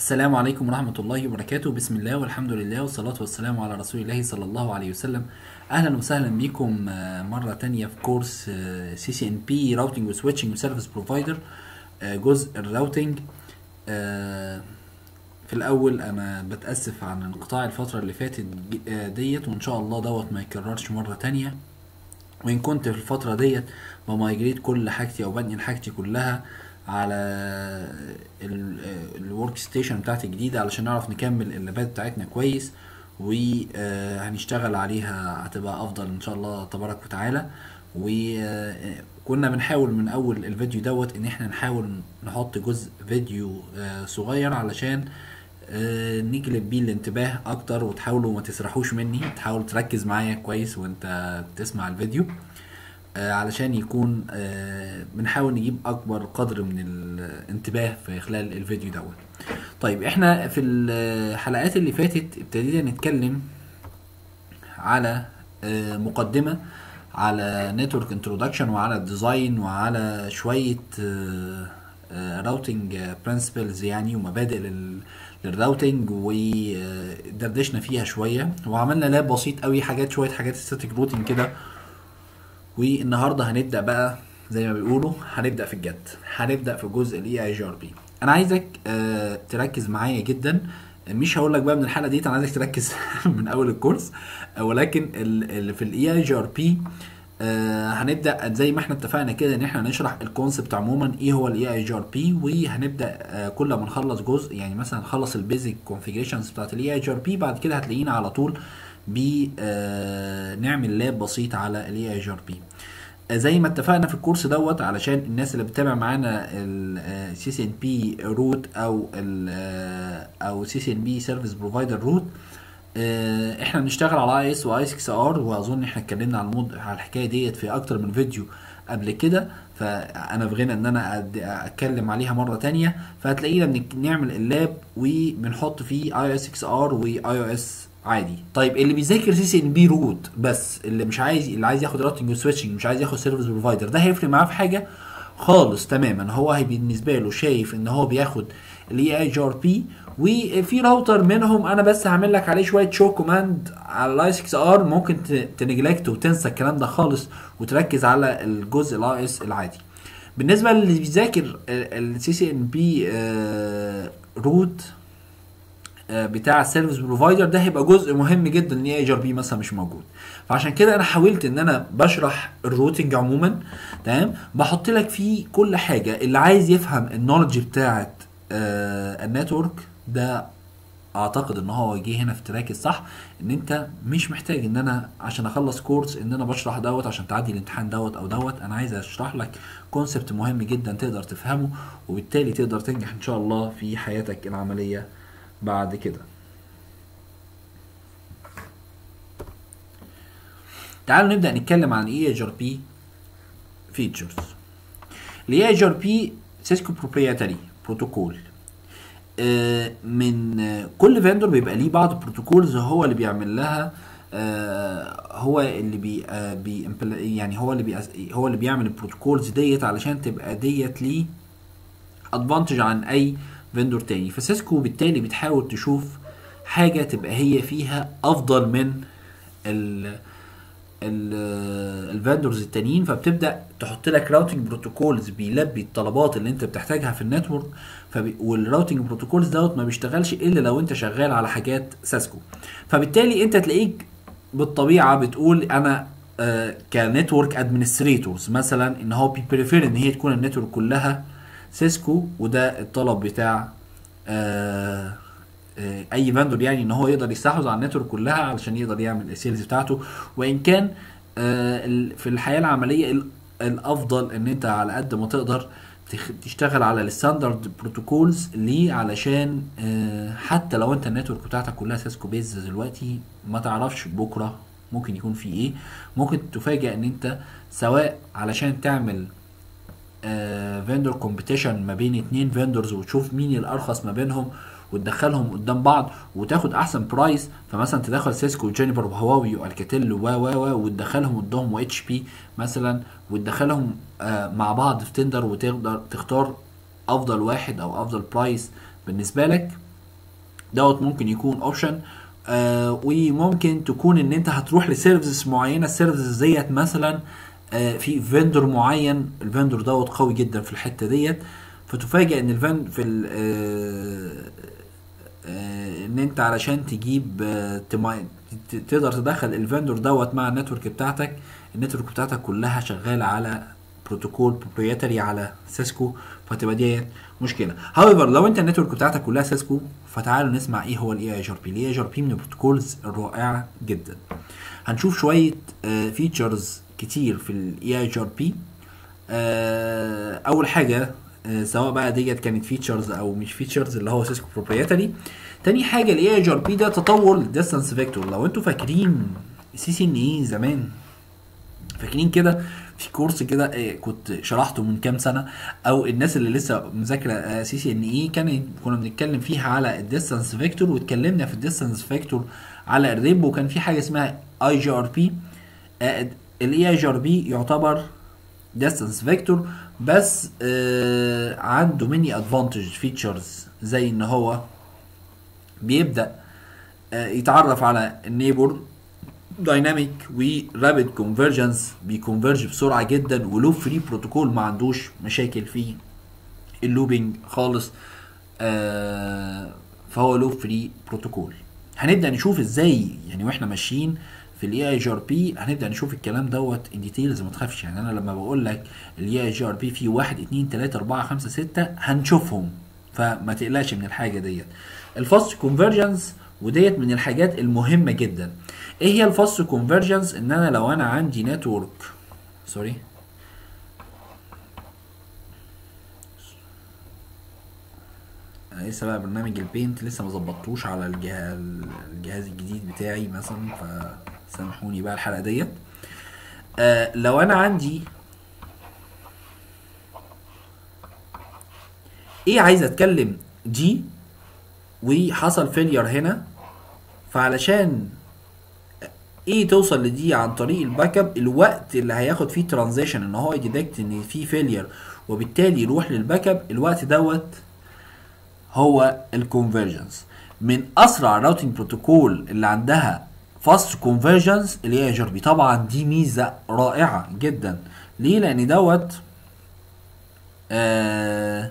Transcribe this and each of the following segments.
السلام عليكم ورحمة الله وبركاته. بسم الله والحمد لله والصلاة والسلام على رسول الله صلى الله عليه وسلم. أهلا وسهلا بكم آه، مرة تانية في كورس CCNP routing و switching و service provider جزء ال routing آه، في الأول أنا بتأسف عن انقطاع الفترة اللي فاتت آه، ديت وإن شاء الله دوت ما يكررش مرة تانية. وإن كنت في الفترة ديت ب migrate كل حاجتي أو بنقل حاجتي كلها على ال work station بتاعتي الجديدة علشان نعرف نكمل اللابات بتاعتنا كويس وهنشتغل عليها هتبقى أفضل إن شاء الله تبارك وتعالى. وكنا بنحاول من أول الفيديو دوت إن إحنا نحاول نحط جزء فيديو آه، صغير علشان آه، نجلب بيه الانتباه أكتر وتحاولوا ما تسرحوش مني تحاول تركز معايا كويس وأنت بتسمع الفيديو. علشان يكون آه، بنحاول نجيب أكبر قدر من الانتباه في خلال الفيديو دوت. طيب إحنا في الحلقات اللي فاتت ابتدينا نتكلم على آه، مقدمة على network introduction وعلى ال design وعلى شوية routing principles يعني ومبادئ لل- لل routing ودردشنا فيها شوية. وعملنا lab بسيط قوي حاجات شوية حاجات static routing كده والنهارده هنبدأ بقى زي ما بيقولوا هنبدأ في الجد. هنبدأ في جزء ال EIGRP أنا عايزك آه تركز معايا جدا. مش هقول لك بقى من الحلقة دي أنا عايزك تركز من أول الكورس. آه، ولكن ال- ال- في ال EIGRP هنبدأ زي ما إحنا اتفقنا كده إن إحنا نشرح ال concept عموما إيه هو ال EIGRP وهنبدأ آه، كل ما نخلص جزء يعني مثلا نخلص ال basic configurations بتاعت ال EIGRP بعد كده هتلاقينا على طول بنعمل lab بسيط على ال EIGRP زي ما اتفقنا في الكورس دوت علشان الناس اللي بتتابع معانا ال CCNP route أو ال أو CCNP service provider route إحنا بنشتغل على IOS و XR وأظن إحنا اتكلمنا على الموضوع على الحكاية ديت في أكتر من فيديو قبل كده. فأنا في غنى إن أنا أتكلم عليها مرة تانية. فهتلاقينا بنعمل ال lab وبنحط فيه IOS XR و IOS عادي. طيب اللي بيذاكر CCNP route بس اللي مش عايز اللي عايز ياخد routing و switching مش عايز ياخد service provider ده هيفرق معاه في حاجة؟ خالص تماما. هو بالنسبة له شايف إن هو بياخد ال EIGRP وفي راوتر منهم أنا بس هعمل لك عليه شوية show command على ال IOS XR ممكن ت neglect وتنسى الكلام ده خالص وتركز على الجزء ال IOS العادي. بالنسبة للي بيذاكر ال CCNP route آه، بتاع ال service provider ده هيبقى جزء مهم جدا ان EIGRP مثلا مش موجود. فعشان كده أنا حاولت إن أنا بشرح ال routing عموما تمام؟ بحط لك فيه كل حاجة. اللي عايز يفهم ال knowledge بتاعه ال network ده أعتقد إن هو جه هنا في ال track الصح إن أنت مش محتاج إن أنا عشان أخلص كورس إن أنا بشرح دوت عشان تعدي الامتحان دوت أو دوت. أنا عايز أشرح لك concept مهم جدا تقدر تفهمه وبالتالي تقدر تنجح إن شاء الله في حياتك العملية بعد كده. تعالوا نبدأ نتكلم عن EIGRP features ال EIGRP Cisco proprietary protocol من آه، كل vendor بيبقى ليه بعض ال protocols هو اللي بيعمل لها آه، هو اللي بي, آه، يعني هو اللي بي هو اللي بيعمل ال protocols ديت علشان تبقى ديت ليه advantage عن أي vendor تاني. ف Cisco بالتالي بتحاول تشوف حاجة تبقى هي فيها أفضل من ال ال vendors التانيين. فبتبدأ تحط لك routing protocols بيلبي الطلبات اللي انت بتحتاجها في ال network. وال routing protocols دوت ما بيشتغلش إلا لو انت شغال على حاجات Cisco فبالتالي انت تلاقيك بالطبيعة بتقول أنا آه ك network administrators مثلا إن هو بي prefer إن هي تكون ال network كلها Cisco وده الطلب بتاع آه آه، أي vendor يعني إن هو يقدر يستحوذ على ال network كلها علشان يقدر يعمل ال sales بتاعته. وإن كان آه، في الحياة العملية ال- الأفضل إن أنت على قد ما تقدر تشتغل على ال standard protocols ليه علشان آه، حتى لو أنت ال network بتاعتك كلها Cisco base دلوقتي ما تعرفش بكرة ممكن يكون في إيه. ممكن تفاجئ إن أنت سواء علشان تعمل vendor competition ما بين اتنين vendors وتشوف مين الأرخص ما بينهم وتدخلهم قدام بعض وتاخد أحسن price فمثلا تدخل Cisco و Juniper و Huawei و Alcatel و و و وتدخلهم قدام و HP مثلا وتدخلهم آه، مع بعض في tender وتقدر تختار أفضل واحد أو أفضل price بالنسبة لك. دوت ممكن يكون option آه وممكن تكون إن أنت هتروح ل services معينة ال services ديت مثلا آه في vendor معين ال vendor دوت قوي جدا في الحتة ديت. فتفاجئ إن الفن في ال آه آه إن أنت علشان تجيب آه تقدر تدخل ال vendor دوت مع ال network بتاعتك. ال network بتاعتك كلها شغالة على protocol proprietary على Cisco فتبقى دي مشكلة. however لو أنت ال network بتاعتك كلها Cisco فتعالوا نسمع إيه هو الاي اي ار بي الاي اي ار بي من ال protocols الرائعة جدا. هنشوف شوية features كتير في ال EIGRP أول حاجة آه، سواء بقى ديت كانت features أو مش features اللي هو Cisco proprietary تاني حاجة ال EIGRP ده تطور لل distance vector لو أنتوا فاكرين CCNA زمان فاكرين كده في كورس كده آه، كنت شرحته من كام سنة أو الناس اللي لسه مذاكرة CCNA كان كنا بنتكلم فيها على ال distance vector واتكلمنا في ال distance vector على ال RIP وكان في حاجة اسمها IGRP ال EIGRP يعتبر distance vector بس آه عنده many advantage features زي إن هو بيبدأ آه يتعرف على ال neighbor dynamic ورابid كونفرجنس بي converge بسرعة جدا و loop free protocol ما عندوش مشاكل في ال looping خالص آه فهو loop free protocol هنبدأ نشوف إزاي يعني وإحنا ماشيين في ال EIGRP هنبدأ نشوف الكلام دوت in details ما تخافش. يعني أنا لما بقول لك ال EIGRP فيه 1 2 3 4 5 6 هنشوفهم. فما تقلقش من الحاجة ديت. ال fast convergence وديت من الحاجات المهمة جدا. إيه هي ال fast convergence إن أنا لو أنا عندي network sorry لسه بقى برنامج ال Paint لسه ما ظبطتوش على الجهاز الجديد بتاعي مثلا فسامحوني بقى الحلقة ديت. آه لو أنا عندي إيه عايز أتكلم؟ دي وحصل failure هنا فعلشان إيه توصل لدي عن طريق ال backup الوقت اللي هياخد فيه transition إن هو ي detect إن في failure وبالتالي يروح لل backup الوقت دوت هو ال convergence من أسرع routing protocol اللي عندها fast convergence اللي هي EIGRP. طبعا دي ميزة رائعة جدا. ليه؟ لأن دوت آه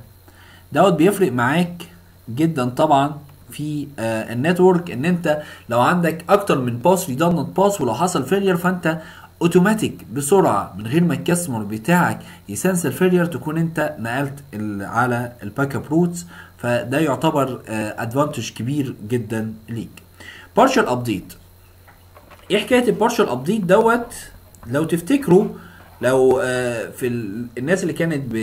دوت بيفرق معاك جدا طبعا في آه ال network إن أنت لو عندك أكتر من path redundant path ولو حصل failure فأنت اوتوماتيك بسرعة من غير ما ال customer بتاعك ي sense ال failure تكون أنت نقلت على ال backup routes فده يعتبر advantage كبير جدا ليك. partial update إيه حكاية ال partial update دوت؟ لو تفتكروا لو آه، في ال- الناس اللي كانت ب...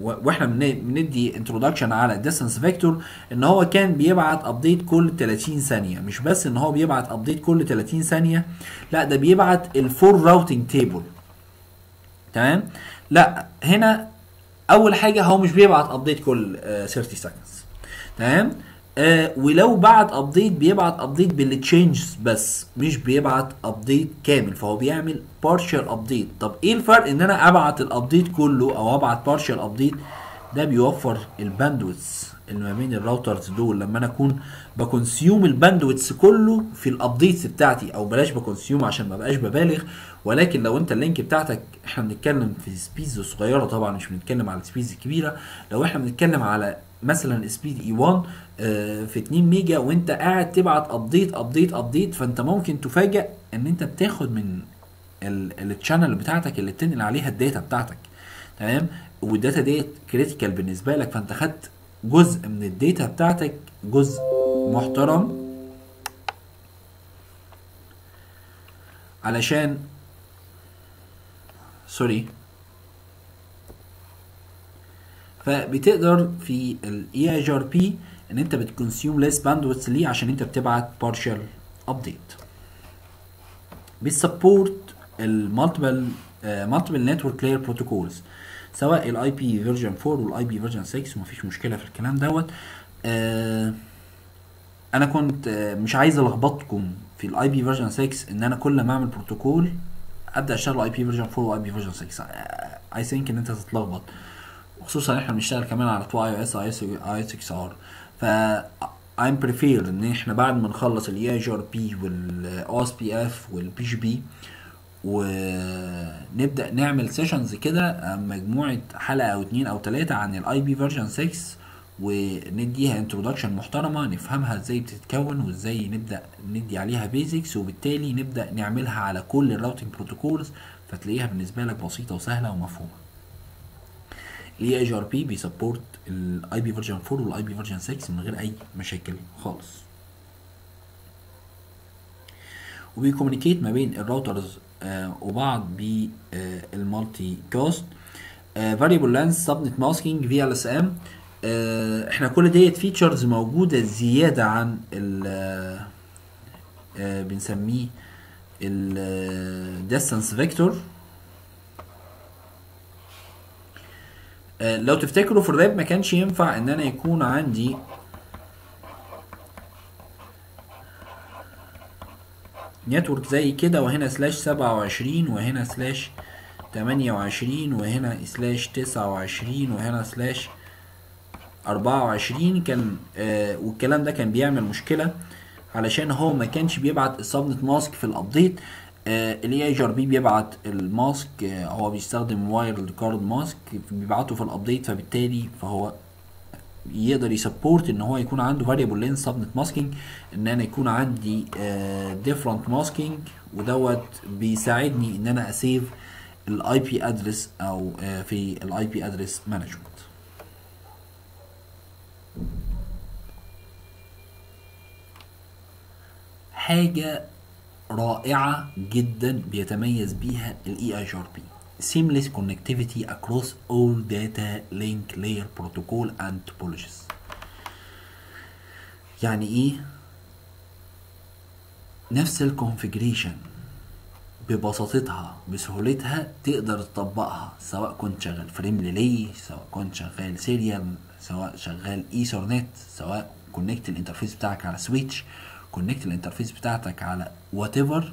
وإحنا بن- بندي introduction على ال distance vector إن هو كان بيبعت update كل 30 ثانية. مش بس إن هو بيبعت update كل 30 ثانية لا ده بيبعت ال full routing table تمام؟ لا هنا أول حاجة هو مش بيبعت update كل آه، 30 seconds. تمام؟ آه ولو بعت update بيبعت update بال changes بس مش بيبعت update كامل. فهو بيعمل partial update طب إيه الفرق إن أنا أبعت ال update كله أو أبعت partial update ده بيوفر ال bandwidth اللي ما بين ال routers دول. لما أنا أكون ب consume ال bandwidth كله في ال updates بتاعتي أو بلاش ب consume عشان ما بقاش ببالغ ولكن لو أنت ال link بتاعتك إحنا بنتكلم في speeds صغيرة طبعا مش بنتكلم على speeds كبيرة. لو إحنا بنتكلم على مثلا speed E1 آه، في 2 ميجا وانت قاعد تبعت update update update فانت ممكن تفاجئ إن انت بتاخد من ال channel بتاعتك اللي بتنقل عليها ال data بتاعتك. تمام؟ وال data ديت critical بالنسبة لك فانت خدت جزء من ال data بتاعتك جزء محترم. علشان sorry فبتقدر في ال EIGRP إن أنت بت consume less bandwidth ليه؟ عشان أنت بتبعت partial update بت support ال multiple multiple network layer protocols سواء ال IP version 4 وال IP version 6 ومفيش مشكلة في الكلام دوت. آه أنا كنت آه، مش عايز ألخبطكم في ال IP version 6 إن أنا كل ما أعمل بروتوكول أبدأ أشتغل IP version 4 و IP version 6 I think إن أنت تتلخبط. خصوصا إحنا بنشتغل كمان على 2 IOS IOS XR. ف I'm prefer إن إحنا بعد ما نخلص الاي اي جي ار بي والاو اس بي اف والبي جي بي ونبدأ نعمل sessions كده مجموعة حلقة أو اتنين أو تلاتة عن ال IP version 6 ونديها introduction محترمة نفهمها إزاي بتتكون وإزاي نبدأ ندي عليها basics وبالتالي نبدأ نعملها على كل ال routing protocols فتلاقيها بالنسبة لك بسيطة وسهلة ومفهومة. ال EIGRP بي support ال IP version 4 وال IP version 6 من غير أي مشاكل خالص. وبي communicate ما بين ال routers آه وبعض بال multicast variable length subnet masking VLSM إحنا كل ديت features موجودة زيادة عن ال آه بنسميه ال distance vector لو تفتكروا في ال RIP ما كانش ينفع إن أنا يكون عندي network زي كده وهنا slash سبعة وعشرين وهنا slash تمانية وعشرين وهنا slash تسعة وعشرين وهنا slash أربعة وعشرين. كان آه والكلام ده كان بيعمل مشكلة علشان هو ما كانش بيبعت ال subnet mask في ال update ال EIGRP بيبعت ال mask آه هو بيستخدم wildcard mask بيبعته في ال update فبالتالي فهو يقدر ي support إن هو يكون عنده variable length subnet masking إن أنا يكون عندي different masking ودوت بيساعدني إن أنا أ save ال IP address أو آه في ال IP address management حاجة رائعة جدا بيتميز بيها ال EIGRP seamless connectivity across all data link layer protocol and topologies. يعني إيه؟ نفس ال configuration ببساطتها بسهولتها تقدر تطبقها سواء كنت شغال frame relay سواء كنت شغال serial سواء شغال ايثرنت سواء connect ال interface بتاعك على switch connect ال interface بتاعتك على whatever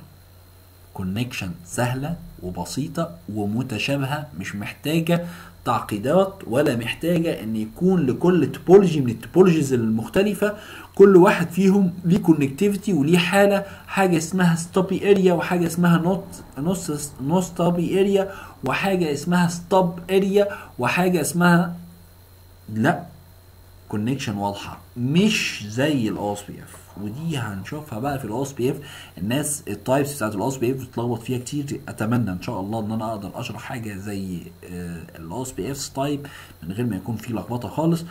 connection سهلة وبسيطة ومتشابهة مش محتاجة تعقيدات ولا محتاجة إن يكون لكل topology من ال topologies المختلفة كل واحد فيهم ليه connectivity وليه حالة حاجة اسمها stubby area وحاجة اسمها not نص no stubby area وحاجة اسمها stub area وحاجة اسمها لا connection واضحة مش زي ال OSPF ودي هنشوفها بقى في ال OSPF الناس ال types بتاعت ال OSPF بتتلخبط فيها كتير. أتمنى إن شاء الله إن أنا أقدر أشرح حاجة زي ال OSPF type من غير ما يكون في لخبطة خالص.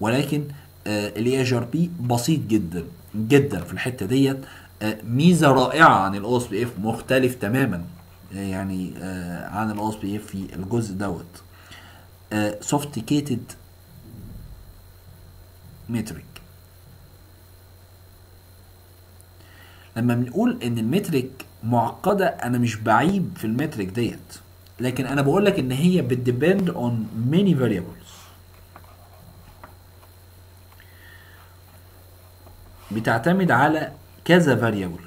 ولكن ال EIGRP بسيط جدا جدا في الحتة ديت. ميزة رائعة عن ال OSPF مختلف تماما يعني عن ال OSPF في الجزء دوت. sophisticated metric لما بنقول إن ال metric معقدة أنا مش بعيب في ال metric ديت. لكن أنا بقول لك إن هي بت depend on many variables. بتعتمد على كذا variable.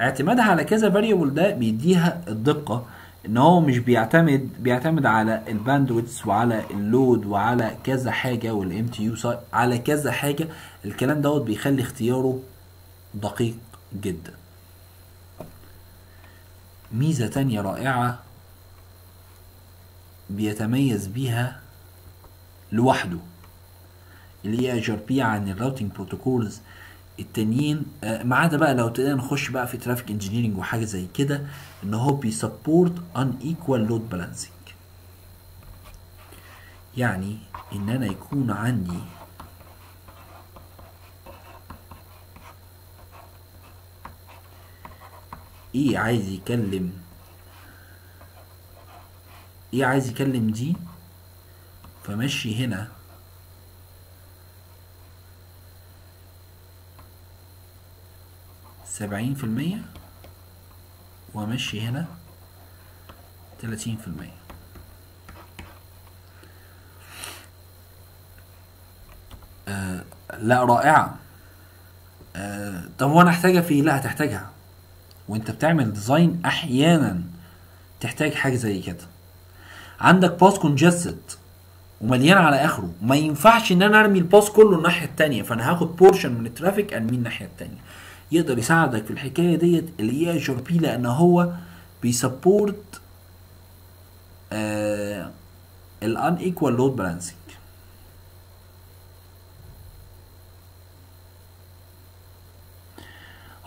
اعتمادها على كذا variable ده بيديها الدقة إن هو مش بيعتمد بيعتمد على ال bandwidth وعلى ال load وعلى كذا حاجة وال MTU على كذا حاجة. الكلام دوت بيخلي اختياره دقيق جدا. ميزة تانية رائعة بيتميز بيها لوحده اللي هي EIGRP عن ال routing protocols التانيين. ما عدا بقى لو تقدر نخش بقى في traffic engineering وحاجة زي كده إن هو بي support unequal load balancing يعني إن أنا يكون عندي إيه عايز يكلم؟ إيه عايز يكلم دي فمشي هنا. سبعين في المية وامشي هنا. تلاتين في المية. آه لا رائعة. آه طب وأنا أحتاجها في لا هتحتاجها. وانت بتعمل design أحيانا تحتاج حاجة زي كده. عندك path congested ومليان على آخره ما ينفعش إن أنا أرمي ال path كله الناحية التانية فأنا هاخد portion من ال traffic أرميه الناحية التانية. يقدر يساعدك في الحكاية ديت ال EIGRP لأن هو بي support ال unequal load balancing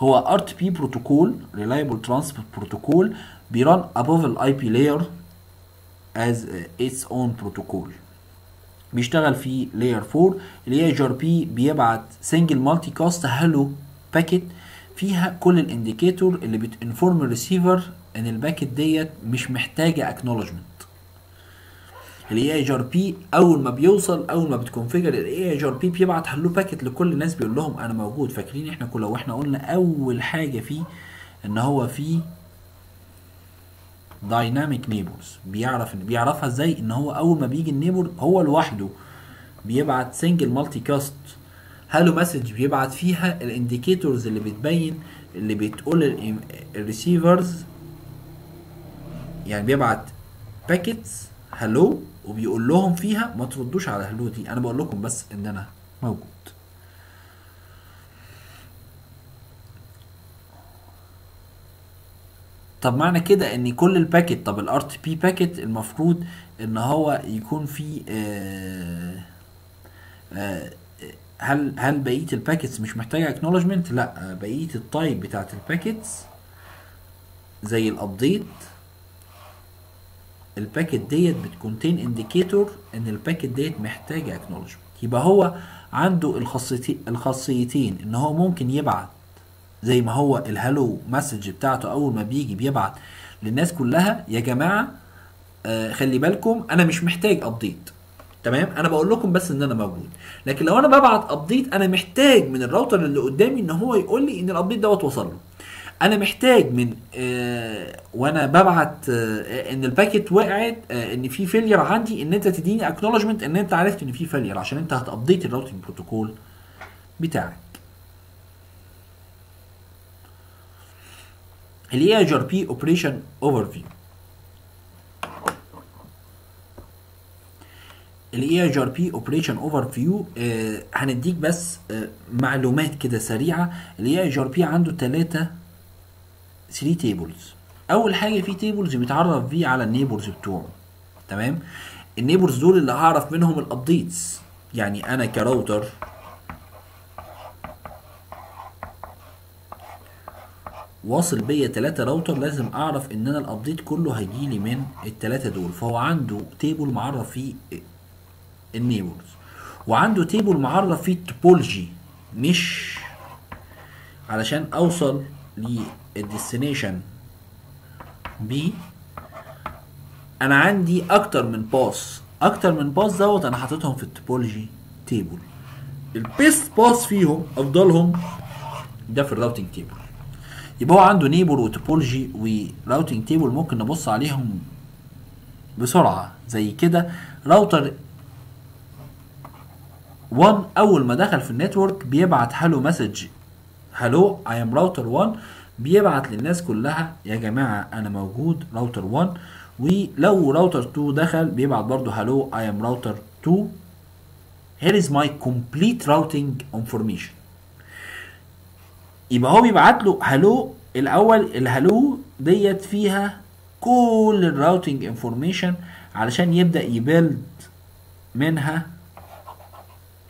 هو RTP protocol reliable transport protocol بي run above ال IP layer as its own protocol. بيشتغل في layer 4 ال EIGRP بيبعت single multicast hello packet فيها كل الانديكيتور اللي بتنفورم الريسيفر إن الباكيت ديت مش محتاجة acknowledgment ال EIGRP أول ما بيوصل أول ما بت configure ال EIGRP بيبعت hello packet لكل الناس بيقول لهم أنا موجود. فاكرين إحنا كل لو إحنا قلنا أول حاجة فيه إن هو فيه dynamic neighbors بيعرف بيعرفها إزاي؟ إن هو أول ما بيجي ال neighbor هو لوحده بيبعت single multicast hello message بيبعت فيها ال indicators اللي بتبين اللي بتقول ال receivers يعني بيبعت packets hello وبيقول لهم فيها ما تردوش على hello دي. أنا بقول لكم بس إن أنا موجود. طب معنى كده إن كل ال packet طب ال RTP packet المفروض إن هو يكون فيه آه آه هل هل بقية ال packets مش محتاجة acknowledgment لا. بقية ال type بتاعت ال packets زي الابديت الباكيت ديت بتكونتين انديكيتور إن الباكيت ديت محتاجه acknowledgment يبقى هو عنده الخاصيتين الخاصيتين إن هو ممكن يبعت زي ما هو ال hello message بتاعته أول ما بيجي بيبعت للناس كلها يا جماعة آه خلي بالكم أنا مش محتاج update تمام؟ أنا بقول لكم بس إن أنا موجود. لكن لو أنا ببعت update أنا محتاج من الراوتر اللي قدامي إن هو يقول لي إن ال update دوت وصل له. أنا محتاج من آه وأنا ببعت آه إن ال packet وقعت آه إن في failure عندي إن أنت تديني acknowledgment إن أنت عرفت إن في failure عشان أنت هت update ال routing protocol بتاعك. ال EIGRP اوبريشن اوفر فيو الاي اتش ار بي اوبريشن اوفر فيو هنديك بس آه معلومات كده سريعة. الاي اتش ار بي عنده ثلاثة 3 tables أول حاجة في tables بيتعرف بيه على ال neighbors بتوعه. تمام؟ ال neighbors دول اللي هعرف منهم ال updates يعني أنا كراوتر واصل بيا تلاتة راوتر لازم أعرف إن أنا ال update كله هيجيلي من التلاتة دول. فهو عنده table معرف فيه ال neighbors وعنده table معرف فيه ال topology مش علشان أوصل لل destination بي أنا عندي أكتر من path أكتر من path دوت أنا حاططهم في ال topology table. ال best path فيهم أفضلهم ده في ال routing table. يبقى هو عنده neighbor و topology و routing table ممكن نبص عليهم بسرعة. زي كده راوتر 1 أول ما دخل في ال network بيبعت hello message hello I am router 1 بيبعت للناس كلها يا جماعة أنا موجود راوتر 1 ولو راوتر 2 دخل بيبعت برضه hello I am router 2 here is my complete routing information. يبقى هو بيبعت له hello الأول ال hello ديت فيها كل ال routing information علشان يبدأ ي build منها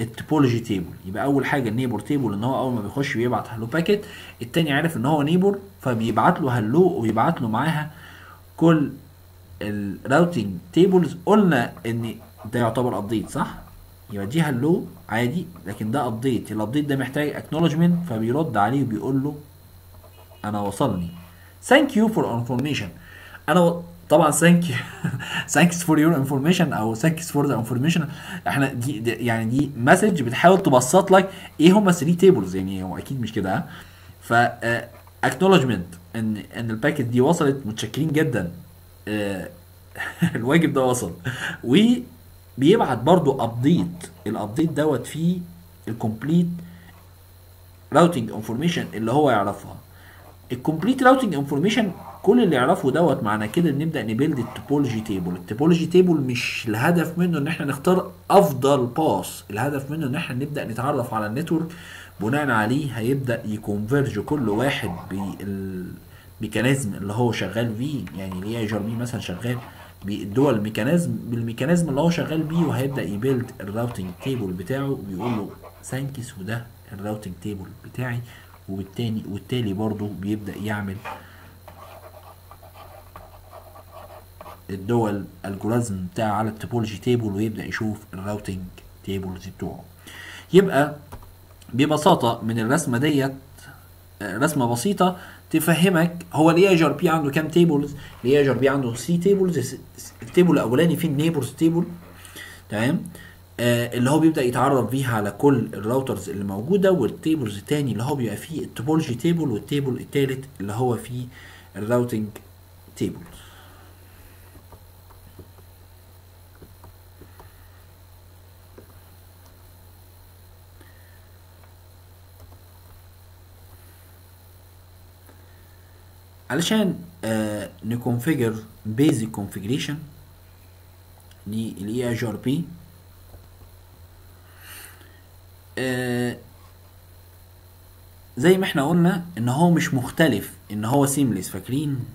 ال topology table. يبقى أول حاجة ال neighbor table إن هو أول ما بيخش بيبعت hello packet التاني عارف إن هو neighbor فبيبعت له hello ويبعت له معاها كل ال routing tables قلنا إن ده يعتبر update صح؟ يبقى دي hello عادي لكن ده update ال update ده محتاج acknowledgment فبيرد عليه وبيقول له أنا وصلني. thank you for information أنا. طبعا thank thanks for your information أو thanks for the information إحنا دي, دي يعني دي message بتحاول تبسط لك إيه هم 3 tables يعني هو أكيد مش كده ف acknowledgment ان ان ال packet دي وصلت. متشكرين جدا. الواجب ده وصل. وبيبعت برضو update ال update دوت فيه ال complete routing information اللي هو يعرفها. ال complete routing information كل اللي يعرفه دوت معنى كده إن نبدأ ن build ال topology table. ال topology table مش الهدف منه إن إحنا نختار أفضل path. الهدف منه إن إحنا نبدأ نتعرف على ال network بناء عليه هيبدأ يكونفيرج كل واحد بالميكانيزم اللي هو شغال بيه. يعني ليه بي مثلا شغال بالدول الميكانيزم بالميكانيزم اللي هو شغال بيه وهيبدأ يبيلد الراوتنج تيبل بتاعه ويقول له ثانكس وده الراوتنج تيبل بتاعي. وبالتالي والتالي برضه بيبدأ يعمل الدول الجوريزم بتاع على التوبولوجي تيبل ويبدأ يشوف الراوتنج تيبلز بتوعه. يبقى ببساطة من الرسمة ديت رسمة بسيطة تفهمك هو ال EIGRP عنده كام tables ال EIGRP عنده 3 tables ال table الأولاني فيه ال neighbors table تمام؟ آه اللي هو بيبدأ يتعرف بيها على كل ال routers اللي موجودة وال tables الثاني اللي هو بيبقى فيه ال topology table وال table الثالث اللي هو فيه ال routing table. علشان آه ن configure basic configuration لل EIGRP زي ما إحنا قلنا إن هو مش مختلف إن هو سيمليس فاكرين؟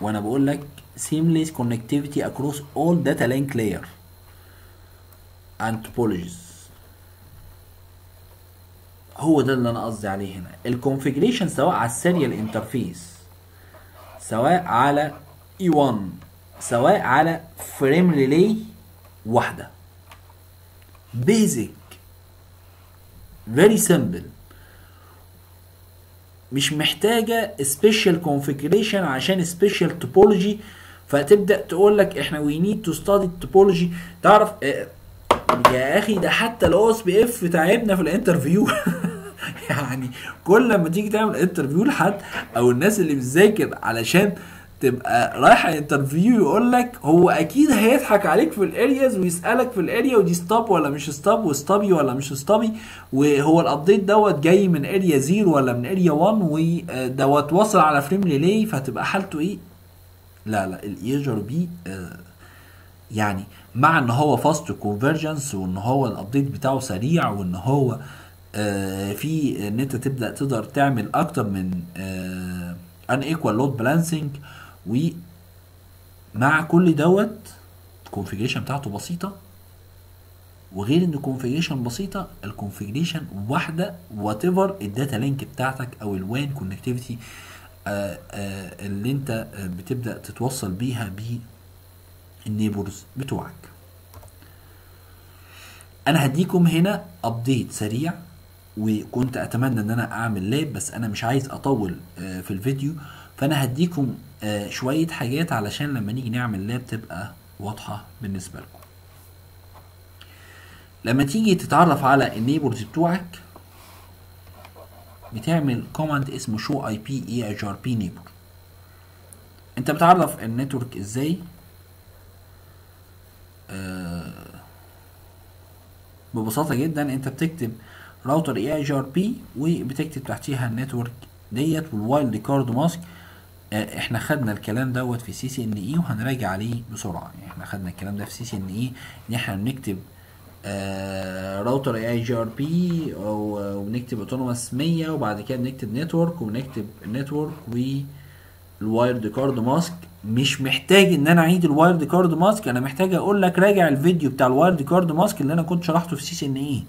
وأنا بقول لك seamless connectivity across all data link layer. And topologies هو ده اللي أنا قصدي عليه هنا. ال configuration سواء على ال serial interface سواء على E1 سواء على frame relay واحدة. basic very simple مش محتاجة special configuration عشان special topology فتبدأ تقول لك إحنا we need to study ال topology تعرف آه يا أخي ده حتى ال OSPF تعبنا في ال interview يعني كل لما تيجي تعمل interview لحد أو الناس اللي بتذاكر علشان تبقى رايحه interview يقول لك هو أكيد هيضحك عليك في ال areas ويسألك في ال area ودي stub ولا مش stub و stubby ولا مش stubby وهو ال update دوت جاي من area 0 ولا من area 1 ودوت وصل على frame relay فهتبقى حالته إيه؟ لا لا ال EIGRP آه يعني مع إن هو fast convergence وإن هو ال update بتاعه سريع وإن هو آه في ان انت تبدأ تقدر تعمل أكتر من unequal load balancing ومع كل دوت ال configuration بتاعته بسيطة. وغير ان ال configuration بسيطة ال configuration واحدة whatever ال data link بتاعتك أو ال WAN connectivity اللي انت بتبدأ تتوصل بيها بيه ال neighbors بتوعك. أنا هديكم هنا update سريع. وكنت أتمنى إن أنا أعمل lab بس أنا مش عايز أطول في الفيديو. فأنا هديكم شوية حاجات علشان لما نيجي نعمل lab تبقى واضحة بالنسبة لكم. لما تيجي تتعرف على ال neighbors بتوعك بتعمل command اسمه شو اي بي اي اتش ار بي نيبر أنت بتعرف ال network إزاي؟ آه ببساطة جدا أنت بتكتب router EIGRP وبتكتب تحتيها ال network ديت وال wildcard mask. آه إحنا خدنا الكلام دوت في CCNA وهنراجع عليه بسرعة. يعني إحنا خدنا الكلام ده في CCNA ان إحنا بنكتب آه راوتر اي اي جي ار بي وبنكتب autonomous 100 وبعد كده بنكتب network وبنكتب ال network وال wildcard mask مش محتاج إن أنا أعيد ال wildcard mask أنا محتاج أقول لك راجع الفيديو بتاع ال wildcard mask اللي أنا كنت شرحته في CCNA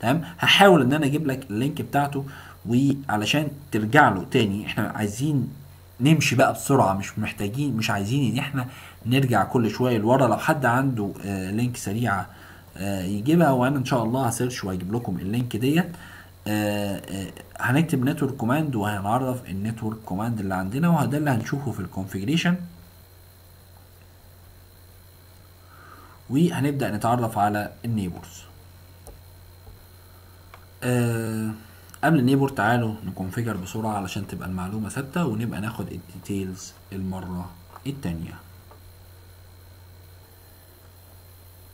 تمام؟ هحاول إن أنا أجيب لك ال link بتاعته وعلشان ترجع له تاني إحنا عايزين نمشي بقى بسرعة مش محتاجين مش عايزين إن إحنا نرجع كل شوية لورا. لو حد عنده آه link سريعه آه يجيبها وأنا إن شاء الله ه search واجيب لكم ال link ديت. هنكتب network command وهنعرف ال network command اللي عندنا وده اللي هنشوفه في ال configuration وهنبدأ نتعرف على ال neighbors آه قبل ال neighbor تعالوا ن configure بسرعة علشان تبقى المعلومة ثابتة ونبقى ناخد ال details المرة التانية.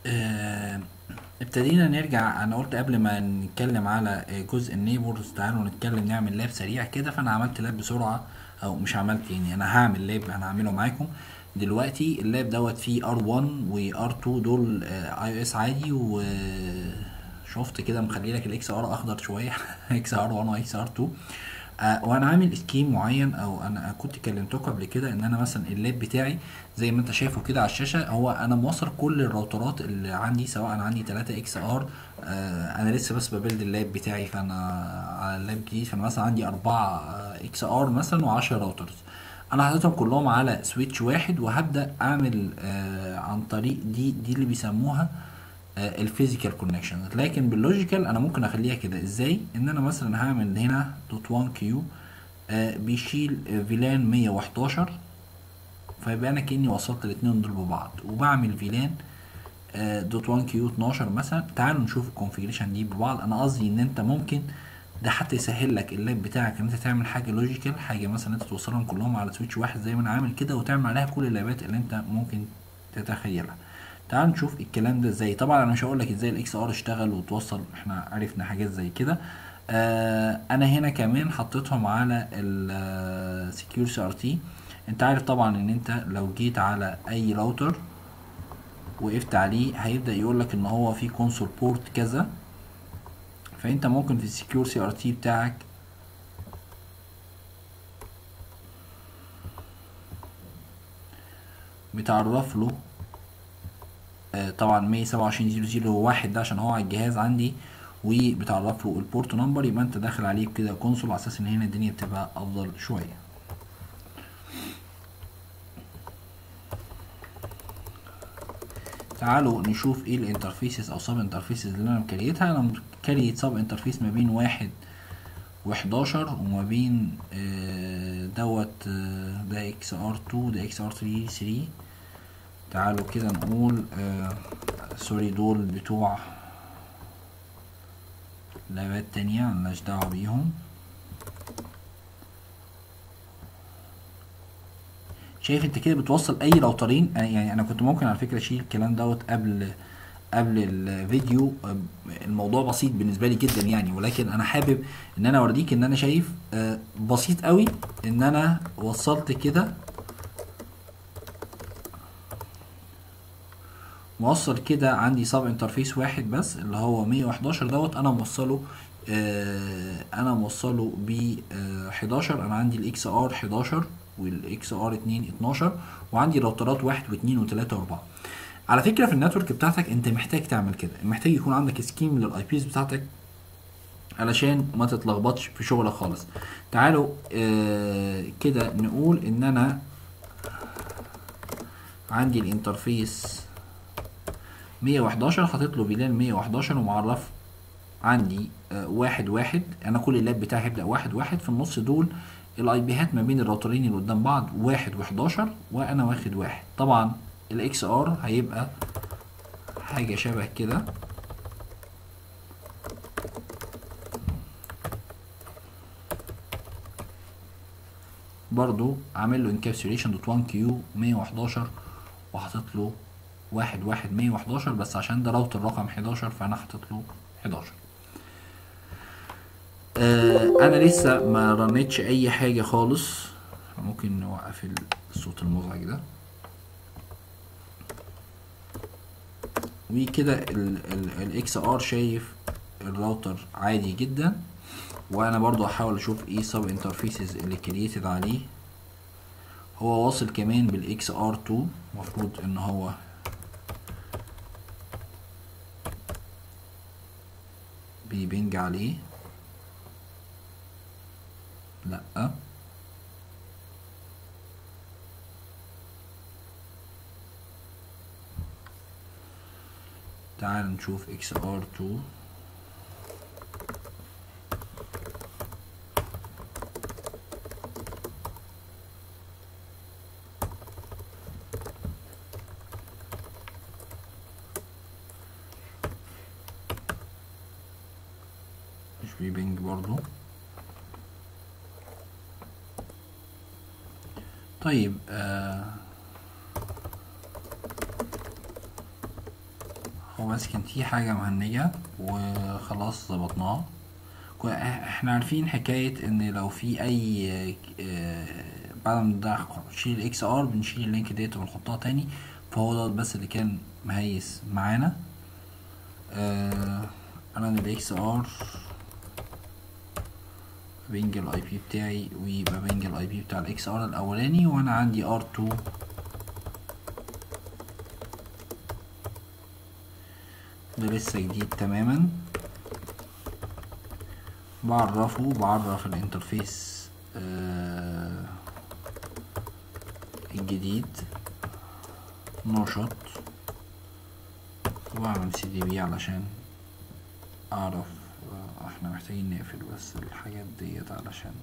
آه ابتدينا نرجع. أنا قلت قبل ما نتكلم على جزء ال neighbors تعالوا نتكلم نعمل lab سريع كده. فأنا عملت lab بسرعة أو مش عملت يعني أنا هعمل لاب أنا هعمله معاكم. دلوقتي ال lab دوت فيه R1 و R2 دول IOS عادي. وشفت كده مخلي لك ال XR أخضر شوية. XR 1 و XR 2 آه وأنا عامل scheme معين أو أنا كنت كلمتكم قبل كده إن أنا مثلا ال lab بتاعي زي ما انت شايفه كده على الشاشة هو أنا موصل كل الراوترات اللي عندي سواء عندي 3 XR آه أنا لسه بس ببلد ال lab بتاعي فأنا على ال lab جديد فأنا مثلا عندي 4 XR مثلا و10 routers. أنا حاططهم كلهم على switch واحد وهبدأ أعمل آه عن طريق دي دي اللي بيسموها ال physical connection لكن بال logical أنا ممكن أخليها كده. إزاي؟ إن أنا مثلا هعمل هنا dot 1 Q بيشيل VLAN 111 فيبقى أنا كأني وصلت الاثنين دول ببعض. وبعمل VLAN dot 1 Q 12 مثلا. تعالوا نشوف ال configuration دي ببعض. أنا قصدي إن أنت ممكن ده حتى يسهل لك ال lab بتاعك إن أنت تعمل حاجة logical حاجة مثلا أنت توصلهم كلهم على switch واحد زي ما أنا عامل كده وتعمل عليها كل اللابات اللي أنت ممكن تتخيلها. تعال نشوف الكلام ده إزاي. طبعا أنا مش هقول لك إزاي ال XR اشتغل وتوصل. إحنا عرفنا حاجات زي كده. آه أنا هنا كمان حطيتهم على ال SecureCRT انت عارف طبعا إن انت لو جيت على أي راوتر وقفت عليه هيبدأ يقول لك إن هو في console port كذا. فأنت ممكن في ال SecureCRT بتاعك بتعرف له. طبعا 127 00 هو واحد ده عشان هو على الجهاز عندي وبتعرف له ال port number يبقى أنت داخل عليه كده console على أساس إن هنا الدنيا بتبقى أفضل شوية. تعالوا نشوف إيه ال interfaces أو sub interfaces اللي أنا مكريتها. أنا مكريت sub interface ما بين واحد و11 وما بين دوت ده XR 2 ده XR 3 3 تعالوا كده نقول آه sorry دول بتوع لابات تانية ملناش دعوة بيهم. شايف انت كده بتوصل اي راوترين؟ يعني أنا كنت ممكن على فكرة أشيل الكلام دوت قبل قبل الفيديو. الموضوع بسيط بالنسبة لي جدا يعني ولكن أنا حابب إن أنا أوريك إن أنا شايف آه بسيط قوي إن أنا وصلت كده. موصل كده عندي sub interface واحد بس اللي هو 111 دوت. أنا موصله آه أنا موصله ب آه 11 أنا عندي ال XR 11 وال XR 2 12 وعندي راوترات واحد واثنين وثلاثة وأربعة. على فكرة في ال network بتاعتك أنت محتاج تعمل كده محتاج يكون عندك scheme لل IPs بتاعتك علشان ما تتلخبطش في شغلك خالص. تعالوا آه كده نقول إن أنا عندي ال interface 111 حاطط له VLAN 111 ومعرف عندي آه واحد واحد. أنا كل ال lab بتاعي هيبدأ واحد واحد في النص دول ال IP هات ما بين الراوترين اللي قدام بعض واحد و11 وأنا واخد واحد. طبعا ال XR هيبقى حاجة شبه كده. برضو عامل له encapsulation dot 1 Q 111 وحاطط له واحد واحد مية وحداشر بس عشان ده راوتر رقم حداشر فأنا حاطط له حداشر. آه أنا لسه ما رنيتش أي حاجة خالص. ممكن نوقف الصوت المزعج ده. وكده ال XR شايف الراوتر عادي جدا. وأنا برضو هحاول أشوف إيه sub interfaces اللي created عليه. هو واصل كمان بال XR 2 المفروض إن هو بي ping عليه. لا. تعال نشوف إكس ار 2 مش بيبنج برضو طيب آه في حاجة مهنجة وخلاص ظبطناها. إحنا عارفين حكاية إن لو في أي آه، بعد ما نشيل ال XR بنشيل ال link ديت ونحطها تاني فهو دوت بس اللي كان مهيس معانا. آه، أنا ال XR ping ال IP بتاعي ويبقى ping ال IP بتاع ال XR الأولاني وأنا عندي R 2 ده لسه جديد تماما. بعرفه بعرف ال interface آه الجديد. نشط. وبعمل CDP علشان أعرف آه إحنا محتاجين نقفل بس الحاجات ديت علشان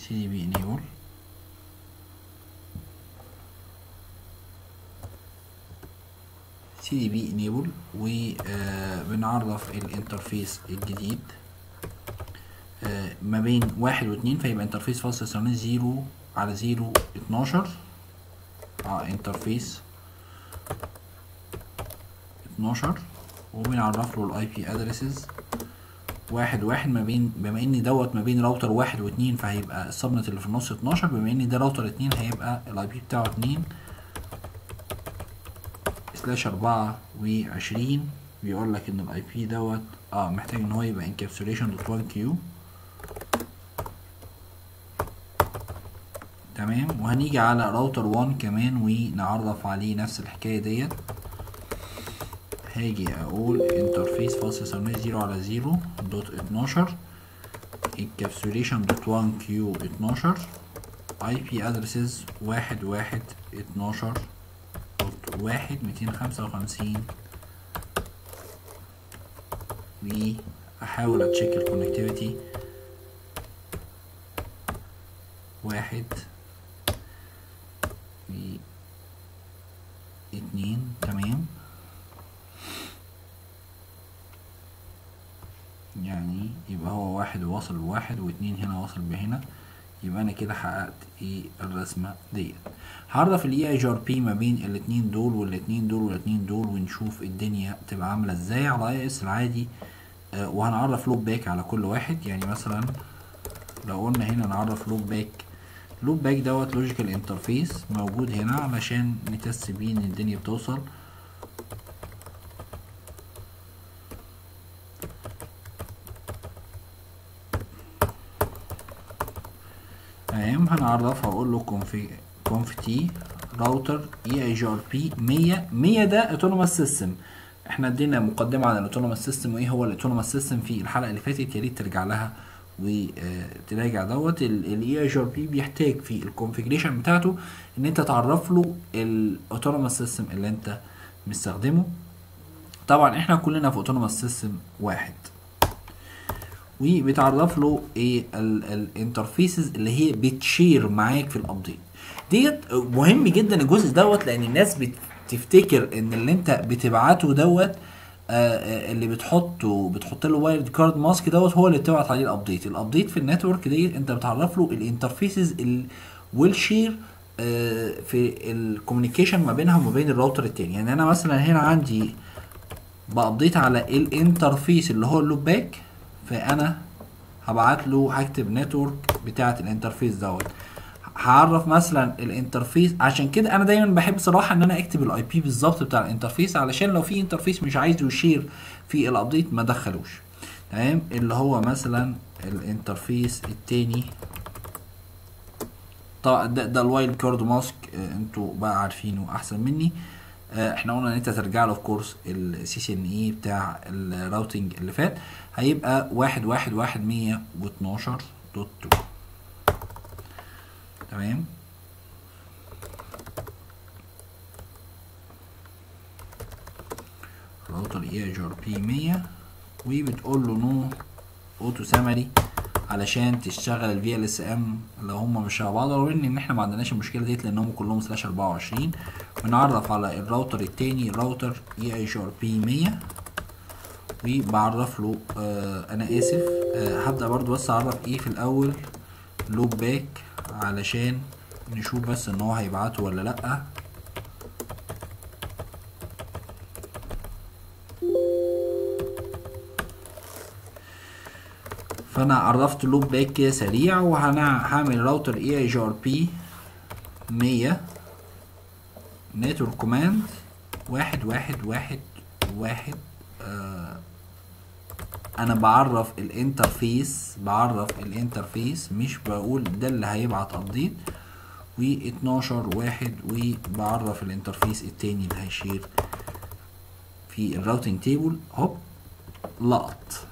CDP enable. CDP enable وبنعرف ال interface الجديد آه، ما بين واحد واتنين فيبقى interface fast ethernet zero على zero اتناشر آه interface اتناشر وبنعرف له ال IP address واحد واحد ما بين بما إن دوت ما بين راوتر واحد واتنين فهيبقى ال subnet اللي في النص اتناشر بما إن ده راوتر اتنين هيبقى ال IP بتاعه اتنين. slash أربعة وعشرين بيقول لك إن ال IP دوت آه محتاج إن هو يبقى encapsulation dot one Q تمام؟ وهنيجي على راوتر 1 كمان ونعرف عليه نفس الحكاية ديت. هاجي أقول interface fast ethernet zero على zero dot اتناشر encapsulation dot one Q اتناشر IP address واحد واحد اتناشر. واحد ميتين خمسة وخمسين. وأحاول أ check ال connectivity واحد. اتنين. تمام. يعني يبقى هو واحد واصل بواحد واتنين هنا واصل بهنا. يبقى أنا كده حققت إيه الرسمة ديت. هعرف ال EIGRP ما بين الاتنين دول والاتنين دول والاتنين دول ونشوف الدنيا تبقى عاملة إزاي على IOS العادي. آه وهنعرف loopback على كل واحد. يعني مثلا لو قلنا هنا نعرف loopback loopback دوت logical interface موجود هنا علشان ن test بيه إن الدنيا بتوصل. تمام هنعرفها أقول له كونف تي راوتر اي اي جي ار بي 100 100 ده autonomous system إحنا ادينا مقدمة عن ال autonomous system وايه هو ال autonomous system في الحلقة اللي فاتت يا ريت ترجع لها وتراجع دوت. ال EIGRP بيحتاج في ال configuration بتاعته ان انت تعرف له ال autonomous system اللي انت مستخدمه. طبعا إحنا كلنا في autonomous system واحد. وبتعرف له إيه ال interfaces اللي هي بتشير معاك في ال update ديت مهم جدا الجزء دوت لأن الناس بتفتكر إن اللي أنت بتبعته دوت آه اللي بتحطه بتحط له wildcard mask دوت هو اللي بتبعت عليه ال update ال update في ال network ديت أنت بتعرف له ال interfaces اللي will share آه في ال communication ما بينها وما بين الراوتر التاني. يعني أنا مثلا هنا عندي ب update على ال interface اللي هو ال loopback فأنا هبعت له هكتب network بتاعة ال interface دوت. هعرف مثلا ال interface عشان كده أنا دايما بحب صراحة إن أنا أكتب ال IP بالظبط بتاع ال interface علشان لو في interface مش عايز ي share في ال update ما دخلوش. تمام؟ اللي هو مثلا ال interface التاني. طبعا ده, ده ال wildcard mask أنتوا بقى عارفينه أحسن مني. إحنا قلنا إن أنت ترجع له في course ال CCNA بتاع ال routing اللي فات. هيبقى واحد واحد واحد مية واتناشر dot two. تمام؟ router EIGRP مية. وبتقول له no auto-summary علشان تشتغل ال VLSM لو هم مش شبه بعض. رغم إن إحنا ما عندناش المشكلة ديت لأن هم كلهم slash 24 بنعرف على الراوتر التاني router EIGRP 100 وبعرف له آه أنا آسف. آه هبدأ برضو بس أعرف إيه في الأول. loopback علشان نشوف بس إن هو هيبعته ولا لأ. فأنا عرفت loopback كده سريع وهعمل راوتر اي اي جي ار بي 100 network command واحد واحد واحد واحد. آه أنا بعرف ال interface بعرف ال interface مش بقول ده اللي هيبعت update و 12 واحد وبعرف ال interface التاني اللي هي share في ال routing table. هوب لقط.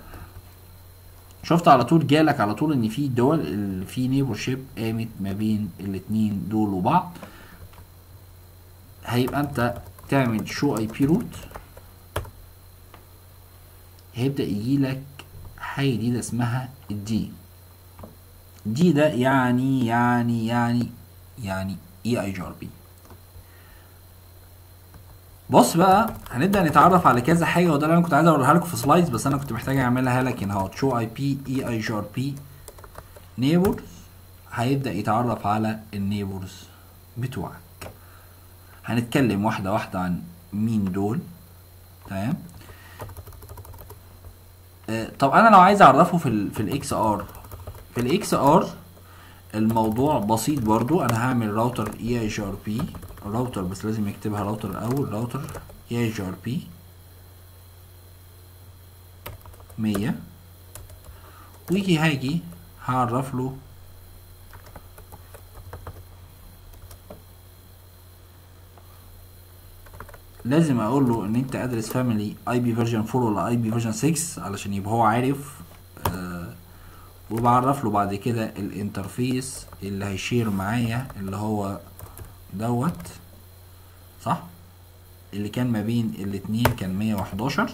شفت على طول جالك على طول إن في دول ال- في neighborship قامت ما بين الاتنين دول وبعض. هيبقى أنت تعمل show IP route هيبدأ يجيلك حاجة جديدة اسمها ال D ده يعني يعني يعني يعني اي اي جي ار بي بص بقى هنبدأ نتعرف على كذا حاجة وده اللي أنا كنت عايز اوريها لكم في slides بس أنا كنت محتاج أعملها لك هنا اهوت شو اي بي اي اي جي ار بي نيبرز هيبدأ يتعرف على ال neighbors بتوعك. هنتكلم واحدة واحدة عن مين دول تمام؟ طب أنا لو عايز أعرفه في ال في ال XR. في ال XR الموضوع بسيط برضو. أنا هعمل router EIGRP router بس لازم يكتبها راوتر الأول. router EIGRP 100 ويجي هاجي هعرف له لازم أقول له إن أنت address family IP version 4 ولا IP version 6 علشان يبقى هو عارف آه وبعرف له بعد كده ال interface اللي هي share معايا اللي هو دوت صح؟ اللي كان ما بين الاتنين كان 111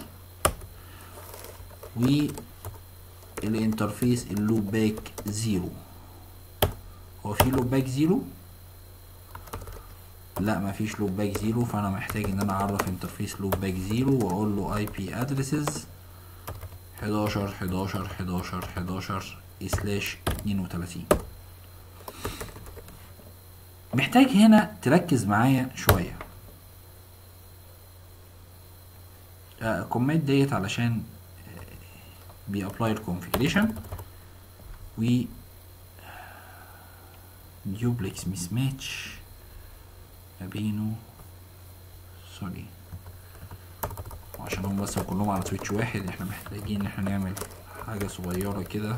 وال interface ال loopback zero هو في loopback zero لا مفيش loopback zero فأنا محتاج إن أنا أعرف interface loopback zero وأقول له IP address 11 11 11 11 slash 32 محتاج هنا تركز معايا شوية. آه commit ديت علشان بي apply ال configuration و duplex mismatch ما بينه sorry عشان هم بس كلهم على switch واحد إحنا محتاجين إن إحنا نعمل حاجة صغيرة كده.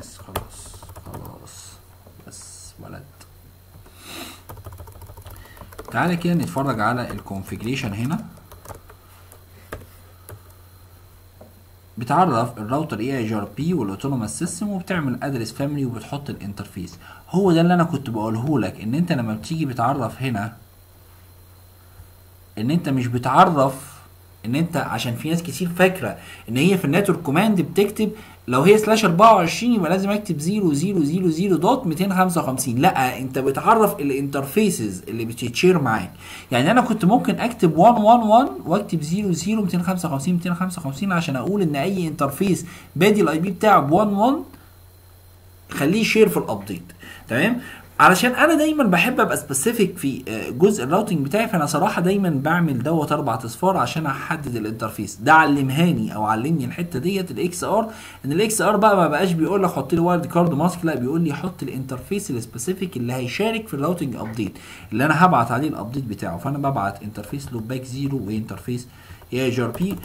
بس خلاص خلاص بس تعالى كده نتفرج على ال configuration هنا. بتعرف ال router EIGRP وال autonomous system وبتعمل address family وبتحط ال interface هو ده اللي أنا كنت بقوله لك إن أنت لما بتيجي بتعرف هنا إن أنت مش بتعرف إن أنت عشان في ناس كتير فاكرة إن هي في ال network command بتكتب لو هي slash 24 يبقى لازم أكتب 0000 دوت 255 لا أنت بتعرف ال interfaces اللي بتت share معاك. يعني أنا كنت ممكن أكتب 111 وأكتب 00 255 255 عشان أقول إن أي interface بادي ال IP بتاعه ب 11 خليه share في ال update تمام؟ علشان أنا دايما بحب أبقى specific في جزء ال routing بتاعي فأنا صراحة دايما بعمل دوت أربع إصفار عشان أحدد ال interface ده علمهاني أو علمني الحتة ديت ال XR. إن الـ XR بقى ما بقاش بيقول لك حط لي wildcard mask لا بيقول لي حط الـ interface الـ specific اللي هيشارك في الـ routing update اللي أنا هبعت عليه الـ update بتاعه. فأنا ببعت interface loopback zero و interface EIGRP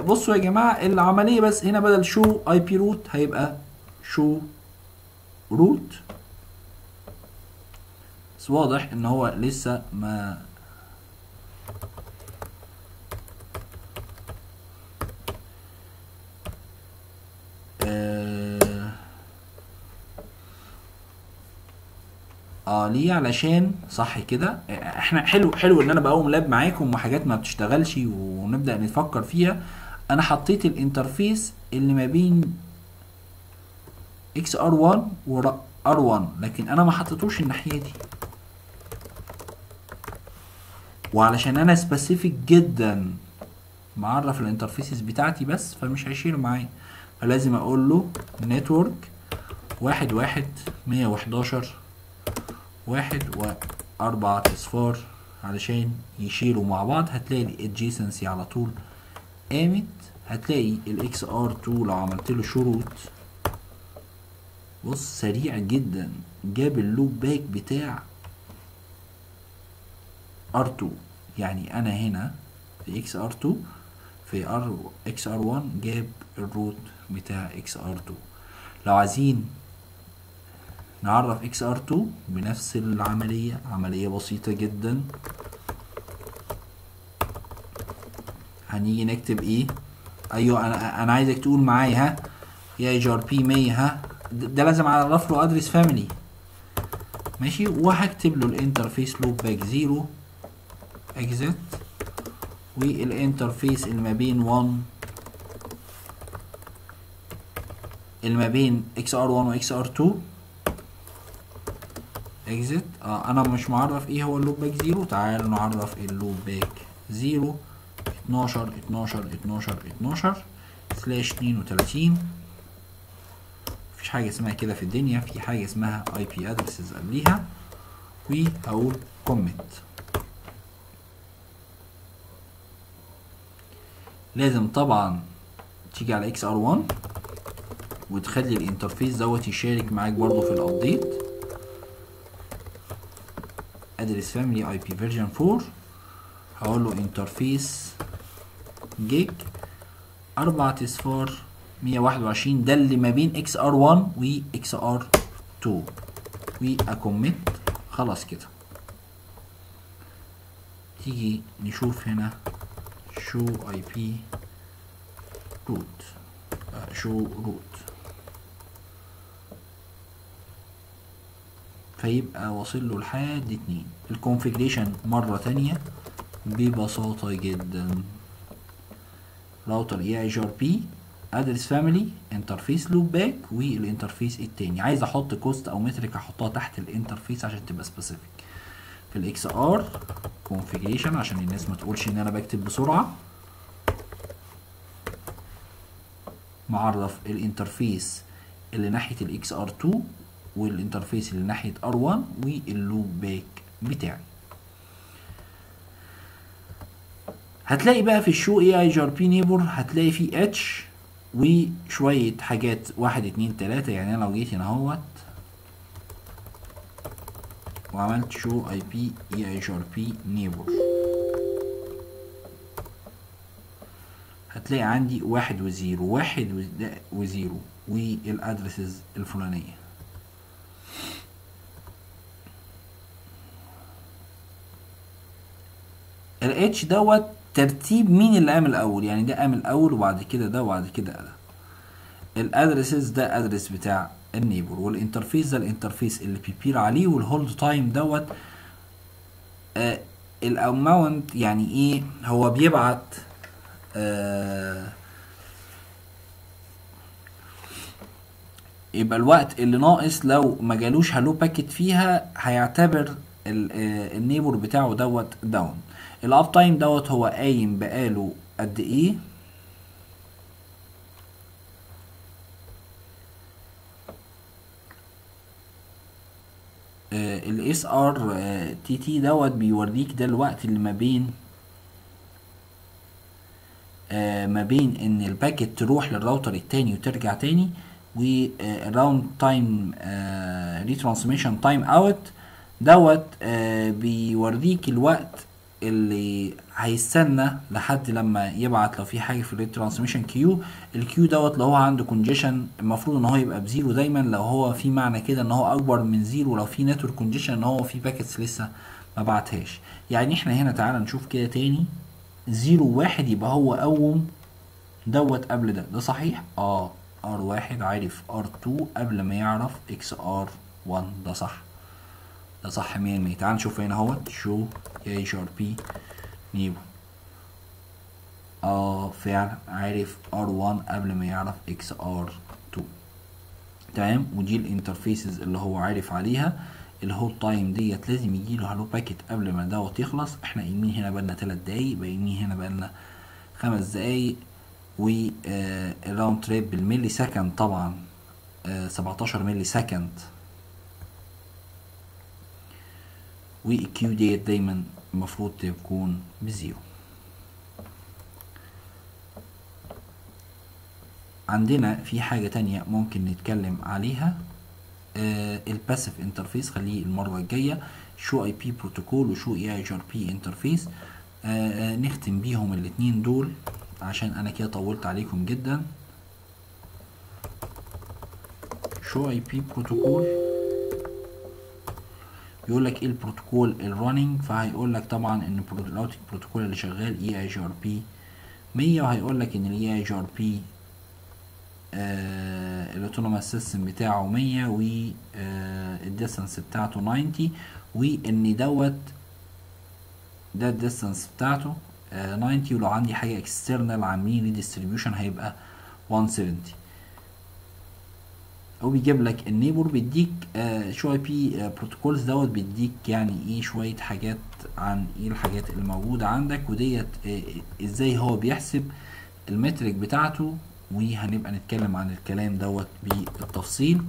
بصوا يا جماعة العملية بس هنا بدل show IP route هيبقى show route بس واضح إن هو لسه ما آه... آه ليه علشان صح كده؟ إحنا حلو حلو إن أنا بقوم lab معاكم وحاجات ما بتشتغلش ونبدأ نفكر فيها. أنا حطيت الـ interface اللي ما بين XR 1 و R 1 لكن أنا ما حطيتوش الناحية دي. وعلشان أنا specific جدا معرف الـ interfaces بتاعتي بس فمش هي share معايا. فلازم أقول له network واحد واحد مية وحداشر واحد وأربعة اصفار علشان ي share وا مع بعض. هتلاقي الـ adjacency على طول قامت. هتلاقي الـ XR 2 لو عملت له show route. بص سريع جدا. جاب الـ loopback بتاع R2 يعني أنا هنا في XR2 في R XR1 جاب الـ route بتاع XR2 لو عايزين نعرف XR2 بنفس العملية عملية بسيطة جدا. هنيجي نكتب إيه؟ أيوه أنا أنا عايزك تقول معايا ها؟ EIGRP 100 ها؟ ده لازم أعرف له address family ماشي؟ وهكتب له الـ interface loopback 0 exit والـ interface اللي ما بين 1 اللي ما بين XR 1 و XR 2 exit آه أنا مش معرف إيه هو الـ loopback 0 تعالوا نعرف الـ loopback 0 12 12 12 12 slash 32 مفيش حاجة اسمها كده في الدنيا. في حاجة اسمها IP address قبليها. وهقول commit لازم طبعا تيجي على XR 1 وتخلي الـ interface دوت يشارك معاك برضو في الـ update address family IP version 4 هقول له interface جيج 4 إصفار 121 ده اللي ما بين XR 1 و XR 2 و commit خلاص كده. تيجي نشوف هنا show IP route show route فيبقى واصل له لحد اتنين. الـ configuration مرة تانية ببساطة جدا. router EIGRP address family interface loopback والـ interface التاني. عايز أحط cost أو metric احطها تحت الـ interface عشان تبقى specific في الـ XR configuration عشان الناس ما تقولش إن أنا بكتب بسرعة. معرف الـ interface اللي ناحية الـ XR 2 والـ interface اللي ناحية R 1 والـ loopback بتاعي. هتلاقي بقى في الشو اي اي جي ار بي نيبر هتلاقي في H وشوية حاجات واحد اتنين تلاتة. يعني أنا لو جيت هنا أهوت وعملت show IP EIGRP neighbor. هتلاقي عندي واحد و zero واحد و zero والـ addresses الفلانية. الـ H دوت ترتيب مين اللي قام الأول؟ يعني ده قام الأول وبعد كده ده وبعد كده ده. الـ address ده address بتاع الـ neighbor والـ interface ده الـ interface اللي بي peer عليه والـ hold time دوت آه الـ amount يعني إيه؟ هو بيبعت آه يبقى الوقت اللي ناقص لو ما جالوش hello packet فيها هيعتبر الـ neighbor بتاعه دوت down الـ uptime دوت هو قايم بقاله قد إيه؟ الـ SRTT دوت بيوريك ده الوقت اللي ما بين آه ما بين إن الـ packet تروح للراوتر التاني وترجع تاني والـ round time retransmission timeout دوت آه بيوريك الوقت اللي هيستنى لحد لما يبعت لو في حاجة في الريترانسميشن كيو. الـ queue دوت لو هو عنده congestion المفروض إن هو يبقى بـ zero دايما. لو هو في معنى كده إن هو أكبر من zero لو في network congestion إن هو في packets لسه ما بعتهاش. يعني إحنا هنا تعالى نشوف كده تاني. zero واحد يبقى هو قوم دوت قبل ده. ده صحيح؟ آه R واحد. عارف. R 2 قبل ما يعرف XR 1 ده صح. ده صح 100% تعال نشوف هنا أهوت. show؟ P neighbor. آه فعلا عارف R 1 قبل ما يعرف XR 2 تمام؟ ودي ال interfaces اللي هو عارف عليها ال hold time ديت لازم يجي له hello packet قبل ما دوت يخلص. إحنا قايمين هنا بقالنا 3 دقايق قايمين هنا بقالنا 5 دقايق. وال round trip بال millisecond طبعا آه 17 millisecond وال queue ديت دايما المفروض تكون ب zero. عندنا في حاجة تانية ممكن نتكلم عليها آه ال passive interface خليه المرة الجاية show IP protocol و show EIGRP interface آه نختم بيهم الاتنين دول عشان أنا كده طولت عليكم جدا. show IP protocol يقول لك إيه ال protocol ال running فهيقول لك طبعا إن ال routing protocol اللي شغال اي اي جي ار بي 100 وهيقول لك إن ال EIGRP ال autonomous system بتاعه 100 وال distance بتاعته 90 وإن دوت ده ال distance بتاعته آه 90 ولو عندي حاجة external عاملين redistribution هيبقى 170 هو بيجيب لك ال neighbor بيديك آه show IP protocols دوت بيديك يعني إيه شوية حاجات عن إيه الحاجات اللي موجودة عندك وديت آه إزاي هو بيحسب ال metric بتاعته وهنبقى نتكلم عن الكلام دوت بالتفصيل.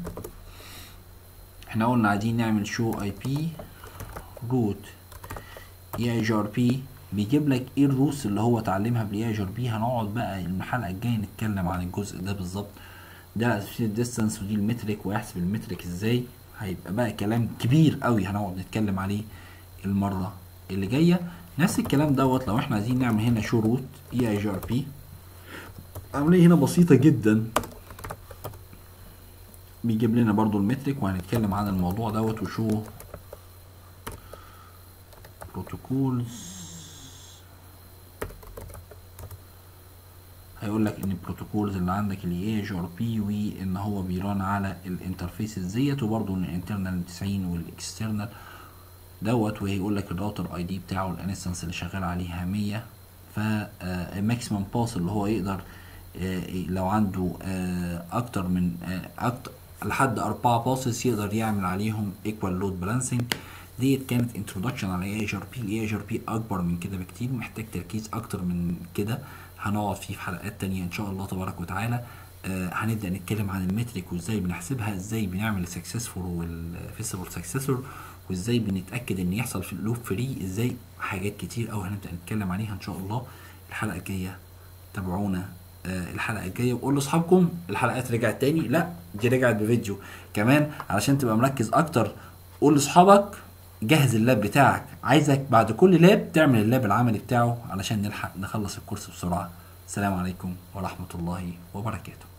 إحنا قلنا عايزين نعمل شو آي بي روت اي اي جي ار بي بيجيب لك إيه ال routes اللي هو اتعلمها بال EIGRP هنقعد بقى الحلقة الجايه نتكلم عن الجزء ده بالظبط. ده ال distance ودي ال metric ويحسب ال metric إزاي هيبقى بقى كلام كبير قوي هنقعد نتكلم عليه المرة اللي جاية. نفس الكلام دوت لو إحنا عايزين نعمل هنا شو روت اي اي جي ار بي عملية هنا بسيطة جدا. بيجيب لنا برضو ال metric وهنتكلم عن الموضوع دوت و show protocols هيقول لك إن ال protocols اللي عندك اللي اي جي ار بي وان هو بي run على ال interfaces ديت وبرضو إن ال internal 90 وال external دوت وهيقول لك ال router ID بتاعه ال instance اللي شغال عليها 100 فال maximum path اللي هو يقدر لو عنده أكتر من أكتر لحد أربعة paths يقدر يعمل عليهم equal load balancing ديت كانت introduction على EIGRP ال EIGRP أكبر من كده بكتير محتاج تركيز أكتر من كده. هنقعد فيه في حلقات تانية إن شاء الله تبارك وتعالى. آه هنبدأ نتكلم عن ال metric وإزاي بنحسبها إزاي بنعمل ال successor وال feasible successor وإزاي بنتأكد إن يحصل في ال loop free إزاي حاجات كتير قوي هنبدأ نتكلم عليها إن شاء الله. الحلقة الجاية تابعونا. آه الحلقة الجاية وقول لأصحابكم الحلقات رجعت تاني؟ لا دي رجعت بفيديو كمان علشان تبقى مركز أكتر. قول لأصحابك جهز ال lab بتاعك. عايزك بعد كل lab تعمل ال lab العملي بتاعه علشان نلحق نخلص ال course بسرعة. السلام عليكم ورحمة الله وبركاته.